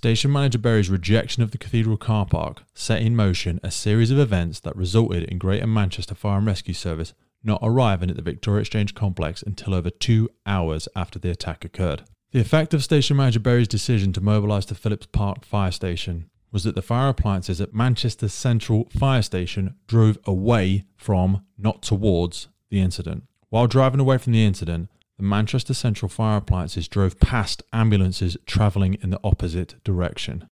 Station Manager Berry's rejection of the Cathedral car park set in motion a series of events that resulted in Greater Manchester Fire and Rescue Service not arriving at the Victoria Exchange complex until over two hours after the attack occurred. The effect of Station Manager Berry's decision to mobilise to Phillips Park Fire Station was that the fire appliances at Manchester Central Fire Station drove away from, not towards, the incident. While driving away from the incident, the Manchester Central fire appliances drove past ambulances travelling in the opposite direction.